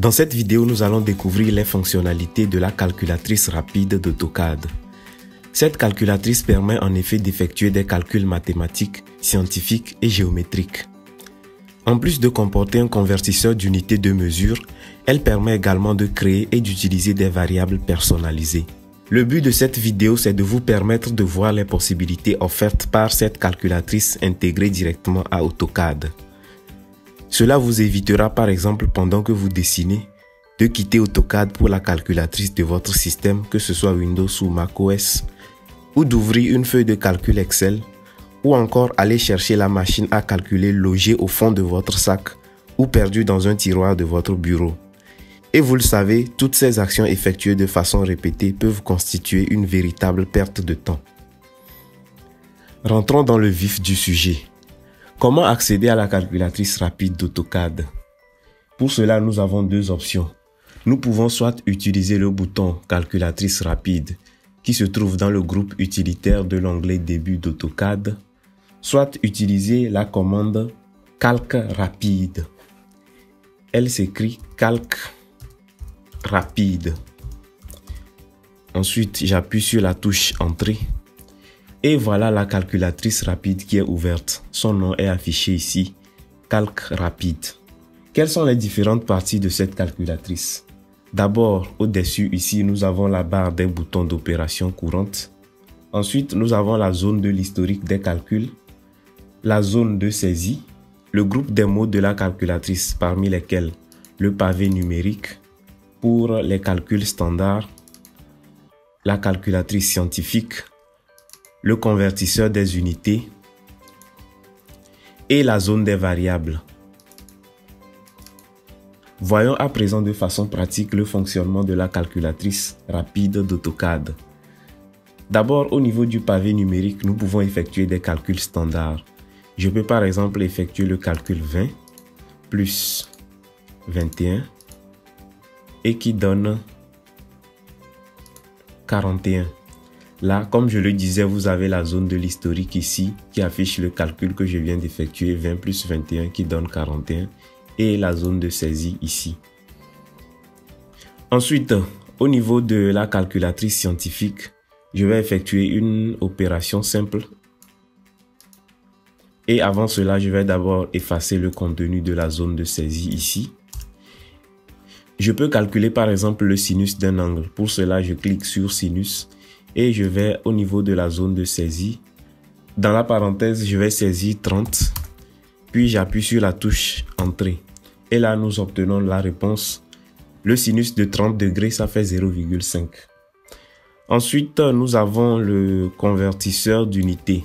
Dans cette vidéo, nous allons découvrir les fonctionnalités de la calculatrice rapide d'AutoCAD. Cette calculatrice permet en effet d'effectuer des calculs mathématiques, scientifiques et géométriques. En plus de comporter un convertisseur d'unités de mesure, elle permet également de créer et d'utiliser des variables personnalisées. Le but de cette vidéo, c'est de vous permettre de voir les possibilités offertes par cette calculatrice intégrée directement à AutoCAD. Cela vous évitera par exemple pendant que vous dessinez de quitter AutoCAD pour la calculatrice de votre système, que ce soit Windows ou macOS, ou d'ouvrir une feuille de calcul Excel, ou encore aller chercher la machine à calculer logée au fond de votre sac ou perdue dans un tiroir de votre bureau. Et vous le savez, toutes ces actions effectuées de façon répétée peuvent constituer une véritable perte de temps. Rentrons dans le vif du sujet. Comment accéder à la calculatrice rapide d'AutoCAD? Pour cela, nous avons deux options. Nous pouvons soit utiliser le bouton Calculatrice rapide qui se trouve dans le groupe utilitaire de l'onglet Début d'AutoCAD, soit utiliser la commande Calque rapide. Elle s'écrit Calque rapide. Ensuite, j'appuie sur la touche Entrée. Et voilà la calculatrice rapide qui est ouverte. Son nom est affiché ici, Calque rapide. Quelles sont les différentes parties de cette calculatrice? D'abord, au-dessus ici, nous avons la barre des boutons d'opération courante. Ensuite, nous avons la zone de l'historique des calculs, la zone de saisie, le groupe des mots de la calculatrice parmi lesquels le pavé numérique, pour les calculs standards, la calculatrice scientifique, le convertisseur des unités et la zone des variables. Voyons à présent de façon pratique le fonctionnement de la calculatrice rapide d'AutoCAD. D'abord, au niveau du pavé numérique, nous pouvons effectuer des calculs standards. Je peux par exemple effectuer le calcul 20 plus 21 et qui donne 41. Là, comme je le disais, vous avez la zone de l'historique ici qui affiche le calcul que je viens d'effectuer, 20 plus 21 qui donne 41 et la zone de saisie ici. Ensuite, au niveau de la calculatrice scientifique, je vais effectuer une opération simple. Et avant cela, je vais d'abord effacer le contenu de la zone de saisie ici. Je peux calculer par exemple le sinus d'un angle. Pour cela, je clique sur sinus et je vais au niveau de la zone de saisie. Dans la parenthèse, je vais saisir 30. Puis j'appuie sur la touche entrée. Et là, nous obtenons la réponse. Le sinus de 30 degrés, ça fait 0,5. Ensuite, nous avons le convertisseur d'unité.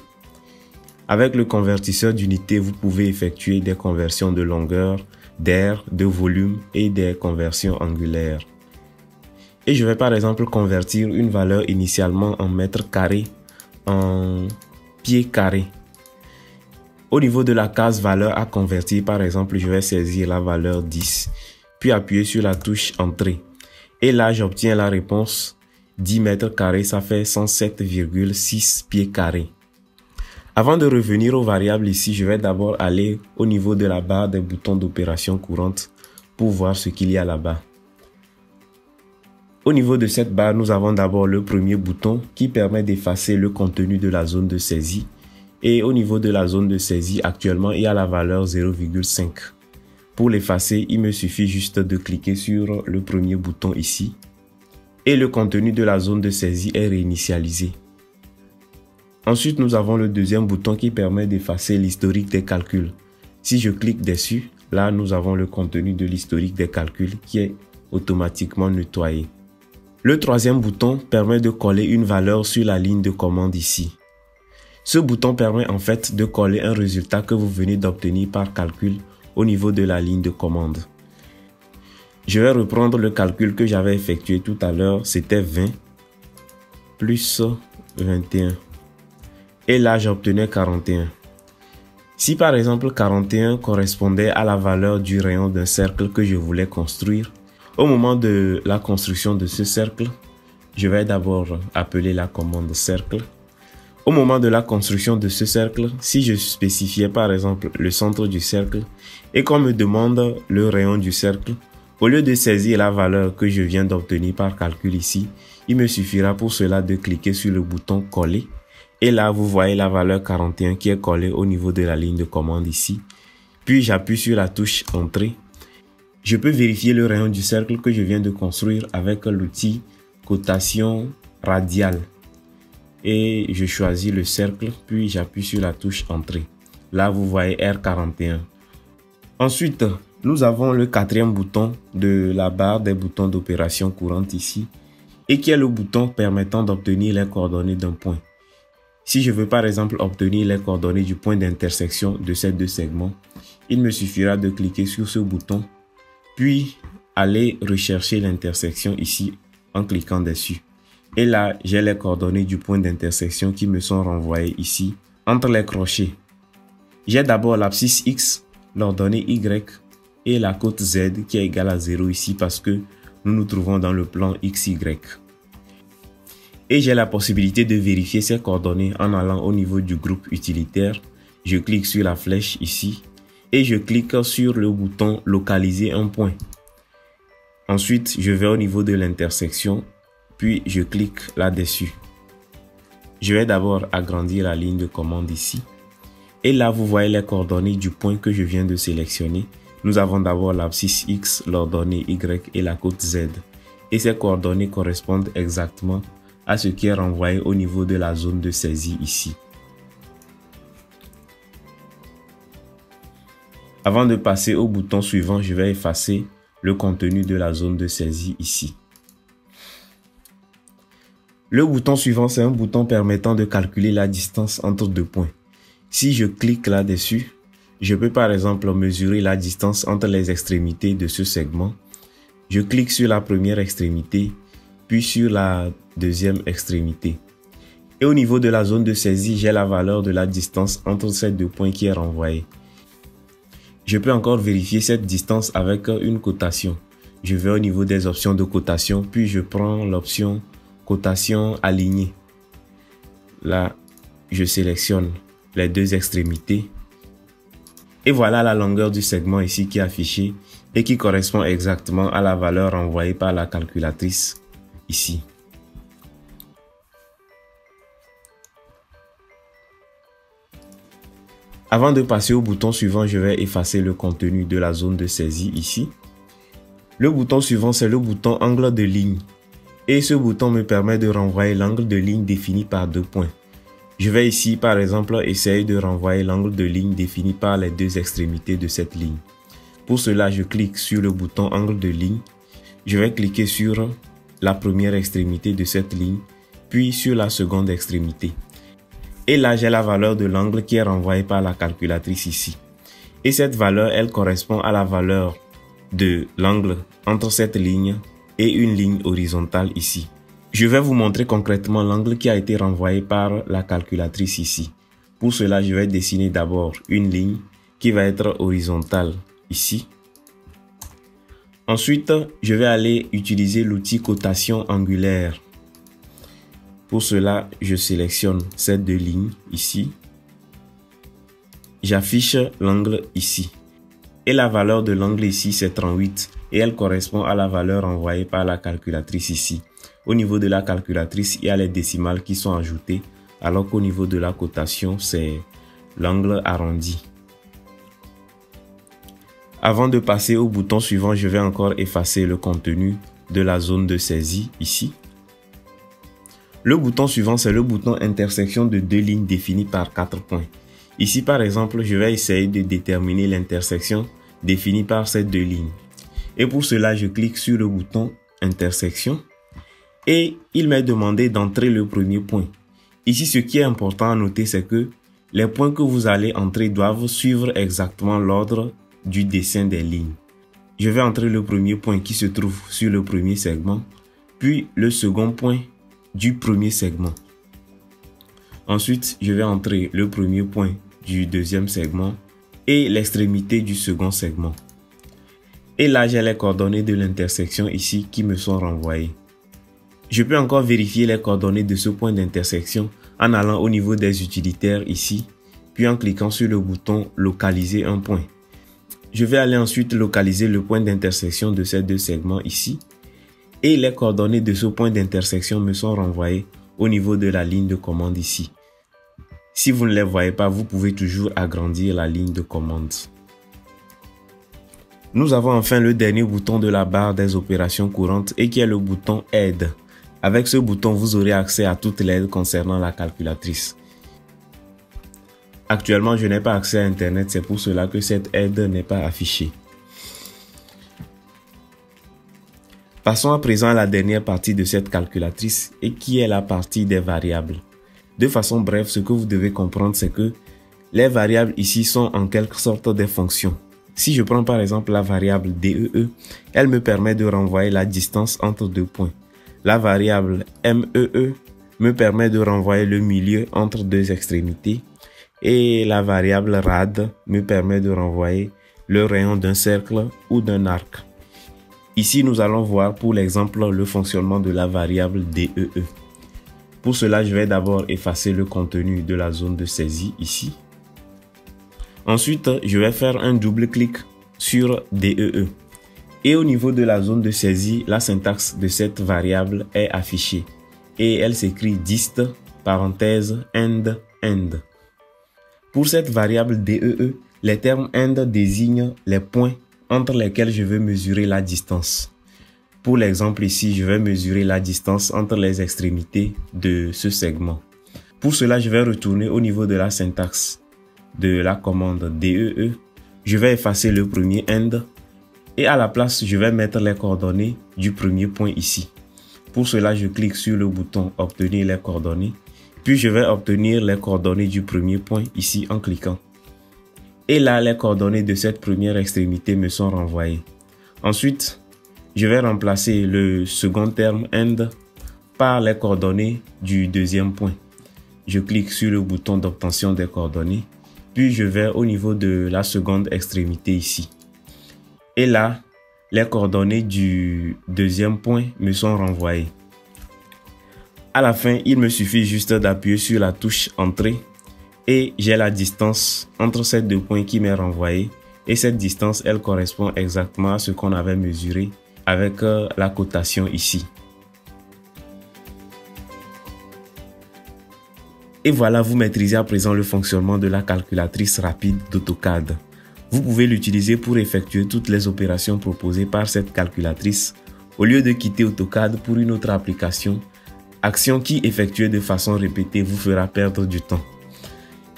Avec le convertisseur d'unité, vous pouvez effectuer des conversions de longueur, d'air, de volume et des conversions angulaires. Et je vais par exemple convertir une valeur initialement en mètres carrés en pieds carrés. Au niveau de la case valeur à convertir, par exemple, je vais saisir la valeur 10, puis appuyer sur la touche entrée. Et là, j'obtiens la réponse 10 mètres carrés, ça fait 107,6 pieds carrés. Avant de revenir aux variables ici, je vais d'abord aller au niveau de la barre des boutons d'opération courante pour voir ce qu'il y a là-bas. Au niveau de cette barre, nous avons d'abord le premier bouton qui permet d'effacer le contenu de la zone de saisie. Et au niveau de la zone de saisie, actuellement, il y a la valeur 0,5. Pour l'effacer, il me suffit juste de cliquer sur le premier bouton ici. Et le contenu de la zone de saisie est réinitialisé. Ensuite, nous avons le deuxième bouton qui permet d'effacer l'historique des calculs. Si je clique dessus, là, nous avons le contenu de l'historique des calculs qui est automatiquement nettoyé. Le troisième bouton permet de coller une valeur sur la ligne de commande ici. Ce bouton permet en fait de coller un résultat que vous venez d'obtenir par calcul au niveau de la ligne de commande. Je vais reprendre le calcul que j'avais effectué tout à l'heure, c'était 20 plus 21. Et là, j'obtenais 41. Si par exemple 41 correspondait à la valeur du rayon d'un cercle que je voulais construire, au moment de la construction de ce cercle, je vais d'abord appeler la commande cercle. Au moment de la construction de ce cercle, si je spécifiais par exemple le centre du cercle et qu'on me demande le rayon du cercle, Au lieu de saisir la valeur que je viens d'obtenir par calcul ici, il me suffira pour cela de cliquer sur le bouton coller. Et là, vous voyez la valeur 41 qui est collée au niveau de la ligne de commande ici. Puis j'appuie sur la touche entrée. Je peux vérifier le rayon du cercle que je viens de construire avec l'outil cotation radiale. Et je choisis le cercle, puis j'appuie sur la touche entrée. Là, vous voyez R41. Ensuite, nous avons le quatrième bouton de la barre des boutons d'opération courante ici et qui est le bouton permettant d'obtenir les coordonnées d'un point. Si je veux par exemple obtenir les coordonnées du point d'intersection de ces deux segments, il me suffira de cliquer sur ce bouton, puis aller rechercher l'intersection ici en cliquant dessus. Et là, j'ai les coordonnées du point d'intersection qui me sont renvoyées ici entre les crochets. J'ai d'abord l'abscisse X, l'ordonnée Y et la côte Z qui est égale à 0 ici parce que nous nous trouvons dans le plan XY. Et j'ai la possibilité de vérifier ces coordonnées en allant au niveau du groupe utilitaire. Je clique sur la flèche ici et je clique sur le bouton localiser un point. Ensuite, je vais au niveau de l'intersection, puis je clique là-dessus. Je vais d'abord agrandir la ligne de commande ici. Et là, vous voyez les coordonnées du point que je viens de sélectionner. Nous avons d'abord l'abscisse X, l'ordonnée Y et la côte Z. Et ces coordonnées correspondent exactement à ce qui est renvoyé au niveau de la zone de saisie ici. Avant de passer au bouton suivant, je vais effacer le contenu de la zone de saisie ici. Le bouton suivant, c'est un bouton permettant de calculer la distance entre deux points. Si je clique là-dessus, je peux par exemple mesurer la distance entre les extrémités de ce segment. Je clique sur la première extrémité, puis sur la deuxième extrémité. Et au niveau de la zone de saisie, j'ai la valeur de la distance entre ces deux points qui est renvoyée. Je peux encore vérifier cette distance avec une cotation. Je vais au niveau des options de cotation, puis je prends l'option cotation alignée. Là, je sélectionne les deux extrémités. Et voilà la longueur du segment ici qui est affichée et qui correspond exactement à la valeur envoyée par la calculatrice ici. Avant de passer au bouton suivant, je vais effacer le contenu de la zone de saisie ici. Le bouton suivant, c'est le bouton angle de ligne. Et ce bouton me permet de renvoyer l'angle de ligne défini par deux points. Je vais ici par exemple essayer de renvoyer l'angle de ligne défini par les deux extrémités de cette ligne. Pour cela, je clique sur le bouton angle de ligne. Je vais cliquer sur la première extrémité de cette ligne, puis sur la seconde extrémité. Et là, j'ai la valeur de l'angle qui est renvoyée par la calculatrice ici. Et cette valeur, elle correspond à la valeur de l'angle entre cette ligne et une ligne horizontale ici. Je vais vous montrer concrètement l'angle qui a été renvoyé par la calculatrice ici. Pour cela, je vais dessiner d'abord une ligne qui va être horizontale ici. Ensuite, je vais aller utiliser l'outil cotation angulaire. Pour cela, je sélectionne ces deux lignes ici. J'affiche l'angle ici. Et la valeur de l'angle ici, c'est 38. Et elle correspond à la valeur envoyée par la calculatrice ici. Au niveau de la calculatrice, il y a les décimales qui sont ajoutées, alors qu'au niveau de la cotation, c'est l'angle arrondi. Avant de passer au bouton suivant, je vais encore effacer le contenu de la zone de saisie ici. Le bouton suivant, c'est le bouton intersection de deux lignes définies par quatre points. Ici, par exemple, je vais essayer de déterminer l'intersection définie par ces deux lignes. Et pour cela, je clique sur le bouton intersection et il m'a demandé d'entrer le premier point. Ici, ce qui est important à noter, c'est que les points que vous allez entrer doivent suivre exactement l'ordre du dessin des lignes. Je vais entrer le premier point qui se trouve sur le premier segment, puis le second point du premier segment. Ensuite, je vais entrer le premier point du deuxième segment et l'extrémité du second segment. Et là, j'ai les coordonnées de l'intersection ici qui me sont renvoyées. Je peux encore vérifier les coordonnées de ce point d'intersection en allant au niveau des utilitaires ici, puis en cliquant sur le bouton localiser un point. je vais aller ensuite localiser le point d'intersection de ces deux segments ici. Et les coordonnées de ce point d'intersection me sont renvoyées au niveau de la ligne de commande ici. Si vous ne les voyez pas, vous pouvez toujours agrandir la ligne de commande. Nous avons enfin le dernier bouton de la barre des opérations courantes et qui est le bouton Aide. Avec ce bouton, vous aurez accès à toute l'aide concernant la calculatrice. Actuellement, je n'ai pas accès à Internet, c'est pour cela que cette aide n'est pas affichée. Passons à présent à la dernière partie de cette calculatrice et qui est la partie des variables. De façon brève, ce que vous devez comprendre, c'est que les variables ici sont en quelque sorte des fonctions. Si je prends par exemple la variable DEE, e, elle me permet de renvoyer la distance entre deux points. La variable MEE e me permet de renvoyer le milieu entre deux extrémités. Et la variable RAD me permet de renvoyer le rayon d'un cercle ou d'un arc. Ici, nous allons voir pour l'exemple le fonctionnement de la variable DEE. E. Pour cela, je vais d'abord effacer le contenu de la zone de saisie ici. Ensuite, je vais faire un double clic sur DEE. E. Et au niveau de la zone de saisie, la syntaxe de cette variable est affichée. Et elle s'écrit dist, parenthèse, end, end. Pour cette variable DEE, e, les termes end désignent les points entre lesquels je veux mesurer la distance. Pour l'exemple ici, je vais mesurer la distance entre les extrémités de ce segment. Pour cela, je vais retourner au niveau de la syntaxe de la commande DEE, e, je vais effacer le premier end et à la place, je vais mettre les coordonnées du premier point ici. Pour cela, je clique sur le bouton obtenir les coordonnées, puis je vais obtenir les coordonnées du premier point ici en cliquant. Et là, les coordonnées de cette première extrémité me sont renvoyées. Ensuite, je vais remplacer le second terme end par les coordonnées du deuxième point. Je clique sur le bouton d'obtention des coordonnées puis je vais au niveau de la seconde extrémité ici. Et là, les coordonnées du deuxième point me sont renvoyées. À la fin, il me suffit juste d'appuyer sur la touche Entrée et j'ai la distance entre ces deux points qui m'est renvoyée. Et cette distance, elle correspond exactement à ce qu'on avait mesuré avec euh, la cotation ici. Et voilà, vous maîtrisez à présent le fonctionnement de la calculatrice rapide d'AutoCAD. Vous pouvez l'utiliser pour effectuer toutes les opérations proposées par cette calculatrice au lieu de quitter AutoCAD pour une autre application, action qui effectuée de façon répétée vous fera perdre du temps.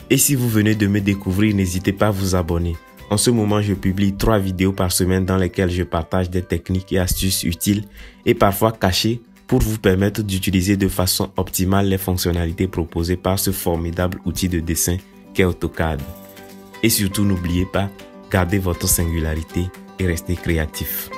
Et si vous venez de me découvrir, n'hésitez pas à vous abonner. En ce moment, je publie trois vidéos par semaine dans lesquelles je partage des techniques et astuces utiles et parfois cachées pour vous permettre d'utiliser de façon optimale les fonctionnalités proposées par ce formidable outil de dessin qu'est AutoCAD. Et surtout, n'oubliez pas, gardez votre singularité et restez créatif.